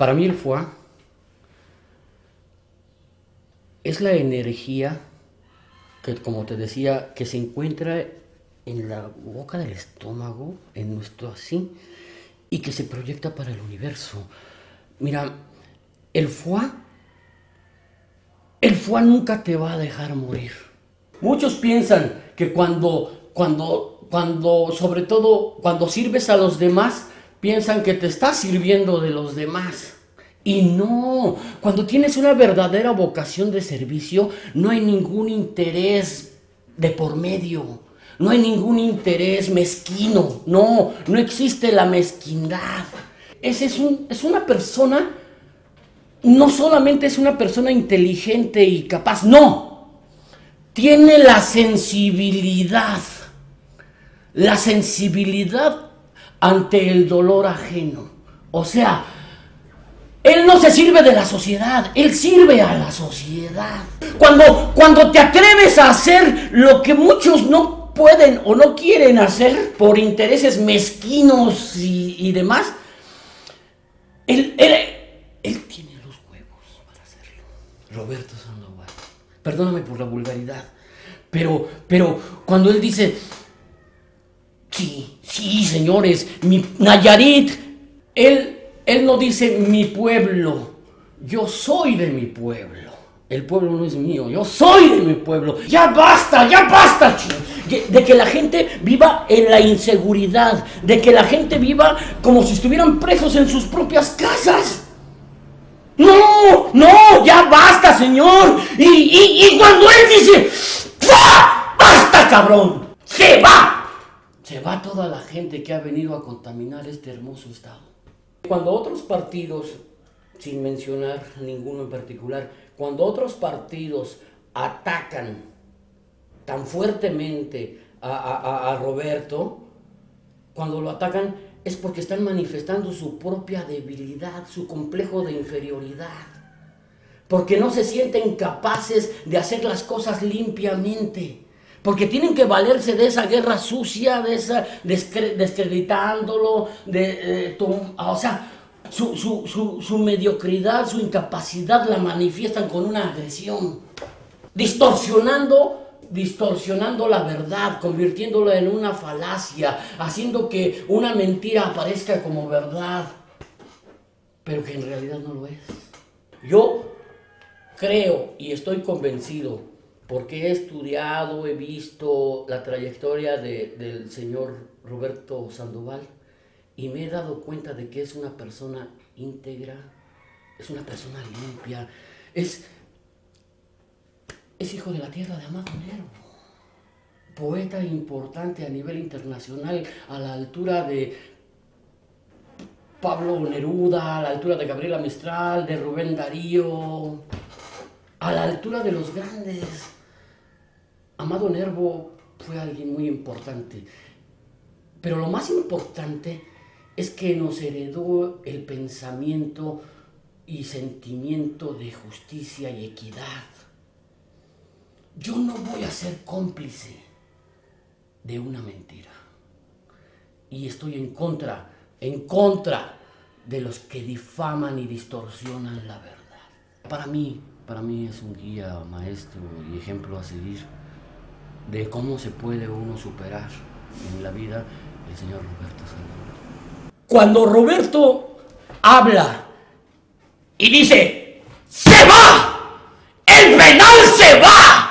Para mí el foie es la energía que, como te decía, que se encuentra en la boca del estómago, en nuestro así, y que se proyecta para el universo. Mira, el foie, el foie nunca te va a dejar morir. Muchos piensan que cuando, cuando, cuando, sobre todo cuando sirves a los demás, piensan que te estás sirviendo de los demás. Y no, cuando tienes una verdadera vocación de servicio, no hay ningún interés de por medio, no hay ningún interés mezquino, no, no existe la mezquindad. Ese es, un, es una persona, no solamente es una persona inteligente y capaz, no, tiene la sensibilidad, la sensibilidad ante el dolor ajeno. O sea, él no se sirve de la sociedad, Él sirve a la sociedad. Cuando, cuando te atreves a hacer lo que muchos no pueden o no quieren hacer por intereses mezquinos y, demás, él, él, tiene los huevos para hacerlo. Roberto Sandoval. Perdóname por la vulgaridad. Pero, pero cuando él dice, sí, sí, señores, mi Nayarit, él él no dice mi pueblo, yo soy de mi pueblo. El pueblo no es mío, yo soy de mi pueblo. Ya basta, ya basta, de que la gente viva en la inseguridad, de que la gente viva como si estuvieran presos en sus propias casas. No, no, ya basta, Señor. Y, cuando Él dice, ¡basta, cabrón! Se va. Va toda la gente que ha venido a contaminar este hermoso estado. Cuando otros partidos, sin mencionar ninguno en particular, cuando otros partidos atacan tan fuertemente a, Roberto, cuando lo atacan es porque están manifestando su propia debilidad, su complejo de inferioridad, porque no se sienten capaces de hacer las cosas limpiamente. Porque tienen que valerse de esa guerra sucia, de esa descreditándolo, de, eh, o sea, su, mediocridad, su incapacidad la manifiestan con una agresión, distorsionando distorsionando la verdad, convirtiéndola en una falacia, haciendo que una mentira aparezca como verdad, pero que en realidad no lo es. Yo creo y estoy convencido porque he estudiado, he visto la trayectoria del señor Roberto Sandoval y me he dado cuenta de que es una persona íntegra, es una persona limpia, es, es hijo de la tierra de Amado Nervo, poeta importante a nivel internacional, a la altura de Pablo Neruda, a la altura de Gabriela Mistral, de Rubén Darío, a la altura de los grandes. Amado Nervo fue alguien muy importante, pero lo más importante es que nos heredó el pensamiento y sentimiento de justicia y equidad. Yo no voy a ser cómplice de una mentira. Y estoy en contra, en contra de los que difaman y distorsionan la verdad. Para mí, para mí es un guía maestro y ejemplo a seguir de cómo se puede uno superar en la vida el señor Roberto Sandoval. Cuando Roberto habla y dice, se va, el penal se va,